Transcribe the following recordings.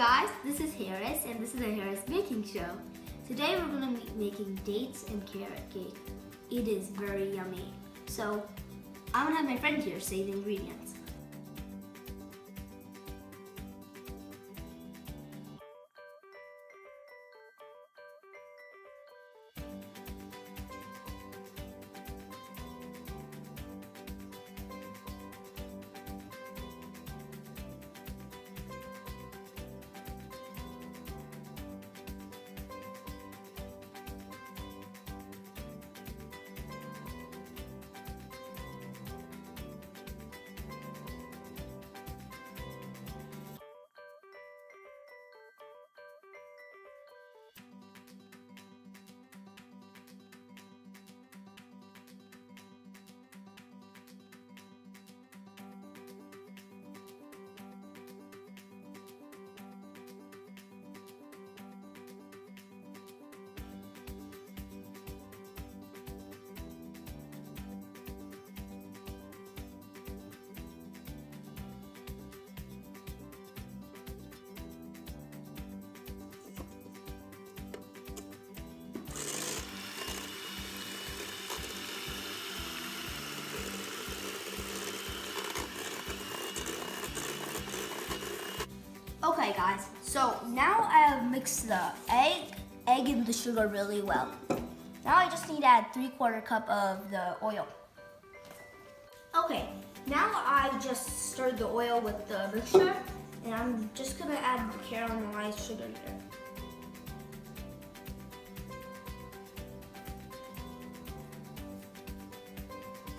guys, this is Haris and this is the Haris Baking Show. Today we're going to be making dates and carrot cake. It is very yummy. So I'm going to have my friend here say the ingredients. Okay guys, so now I have mixed the egg, egg and the sugar really well. Now I just need to add three quarter cup of the oil. Okay, now I just stirred the oil with the mixture and I'm just gonna add the caramelized sugar here.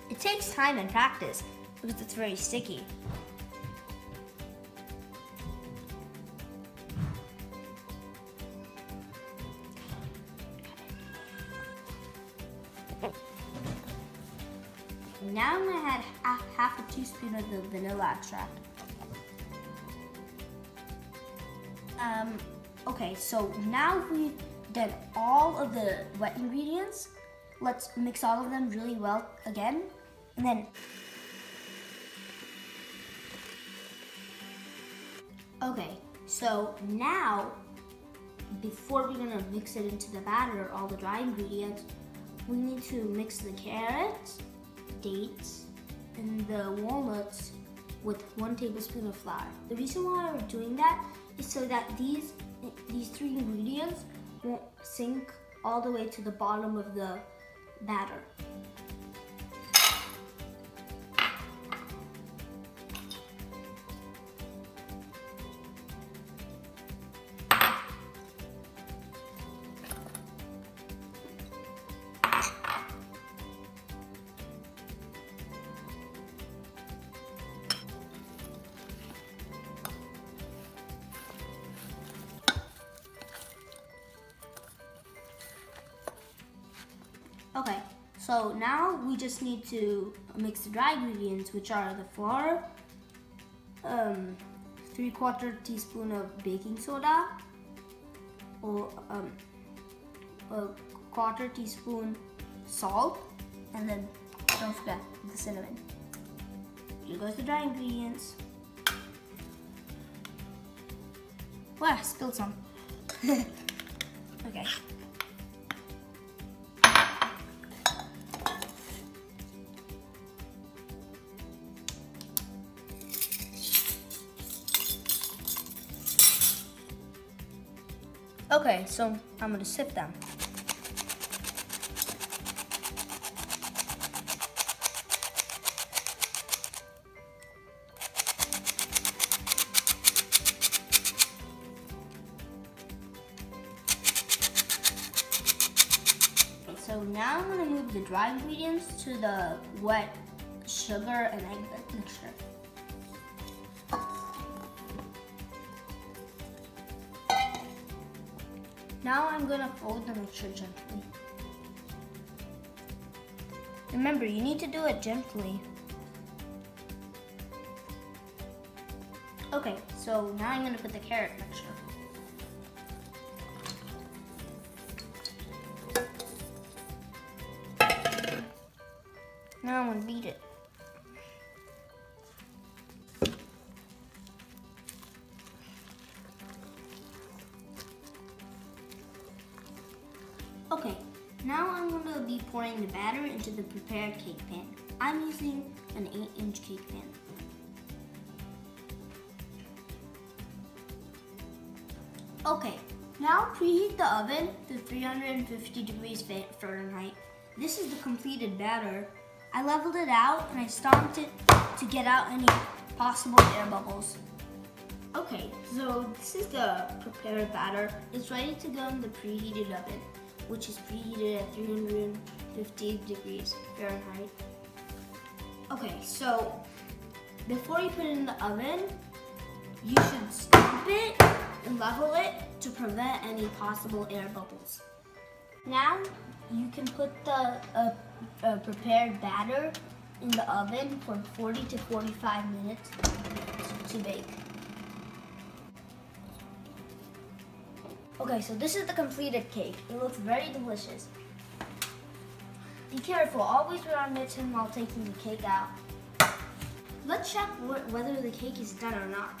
It takes time and practice because it's very sticky. Now I'm gonna add half, half a teaspoon of the vanilla extract. Um, okay, so now we've done all of the wet ingredients. Let's mix all of them really well again. And then Okay, so now before we're gonna mix it into the batter, all the dry ingredients, we need to mix the carrots, dates, and the walnuts with one tablespoon of flour. The reason why we're doing that is so that these these three ingredients won't sink all the way to the bottom of the batter. Okay, so now we just need to mix the dry ingredients, which are the flour, um, three quarter teaspoon of baking soda, or um, a quarter teaspoon salt, and then don't forget the cinnamon. Here goes the dry ingredients. Wow, I spilled some. okay. Okay, so I'm gonna sift them. So now I'm gonna move the dry ingredients to the wet sugar and egg mixture. Now I'm gonna fold the mixture gently. Remember, you need to do it gently. Okay, so now I'm gonna put the carrot mixture. Now I'm gonna beat it. Be pouring the batter into the prepared cake pan. I'm using an 8 inch cake pan. Okay, now preheat the oven to 350 degrees Fahrenheit. This is the completed batter. I leveled it out and I stomped it to get out any possible air bubbles. Okay, so this is the prepared batter. It's ready to go in the preheated oven, which is preheated at 350 degrees Fahrenheit. Okay, so before you put it in the oven, you should stomp it and level it to prevent any possible air bubbles. Now you can put the uh, uh, prepared batter in the oven for 40 to 45 minutes to bake. Okay, so this is the completed cake. It looks very delicious. Be careful, always wear a mitten while taking the cake out. Let's check wh whether the cake is done or not.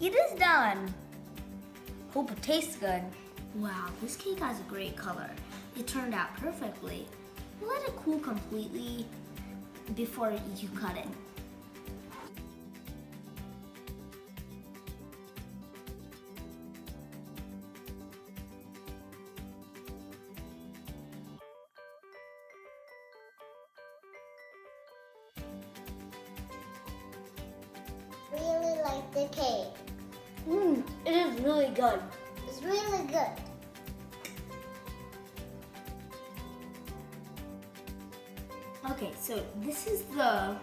It is done. Hope it tastes good. Wow, this cake has a great color. It turned out perfectly. Let it cool completely before you cut it. Like the cake. Mmm, it is really good. It's really good. Okay, so this is the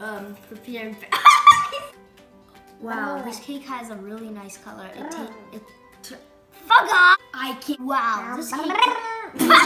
um, prepared. wow, Oh. this cake has a really nice color. It, ta- it fuck off! I can't. Wow, this cake.